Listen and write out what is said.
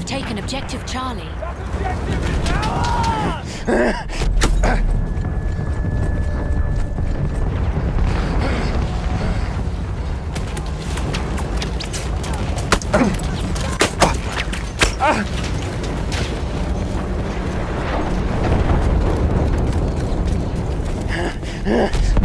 have taken objective Charlie. Ugh.